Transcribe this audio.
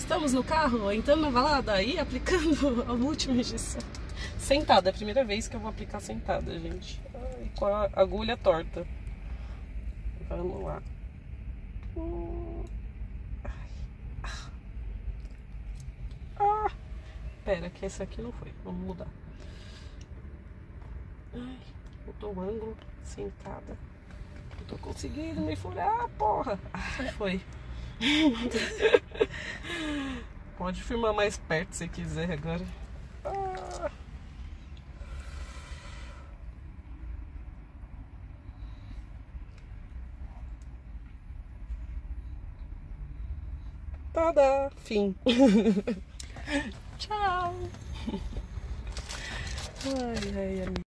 Estamos no carro, entrando na balada e aplicando a última injeção. Sentada, é a primeira vez que eu vou aplicar sentada, gente. Ai, com a agulha torta. Vamos lá. Ai. Ah. Pera, que esse aqui não foi. Vamos mudar. Ai, mudou o ângulo. Sentada. Não tô conseguindo me furar, porra. Ai, foi. Pode filmar mais perto se quiser agora. Ah. Tada! Fim. Tchau. Ai, ai, ai.